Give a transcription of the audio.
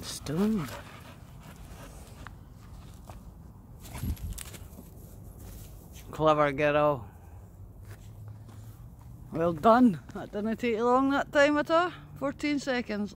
Almost. Clever girl. Well done. That didn't take you long that time at all. 14 seconds.